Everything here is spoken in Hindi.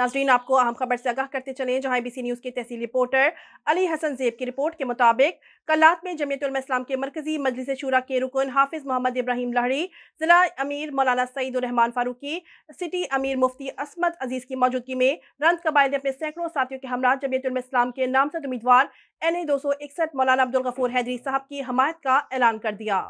नाजरीन, आपको अहम खबर से आगाह करते चले बी सी न्यूज़ के तहसील रिपोर्टर अली हसन जेब की रिपोर्ट के मुताबिक कलात में जमीयतुलम के मरकजी मजलिस शुरा के रुकन हाफिज मोहम्मद इब्राहिम लहड़ी जिला अमीर मौलाना सईदुररहमान फारूकी, सिटी अमीर मुफ्ती असमत अज़ीज़ की मौजूदगी में रंद कबाइल ने अपने सैकड़ों साथियों के हमरा जमीयतुलम के नामजद उम्मीदवार, एन ए दो सौ इकसठ मौलाना अब्दुल गफूर हैदरी साहब की हमायत का ऐलान कर दिया।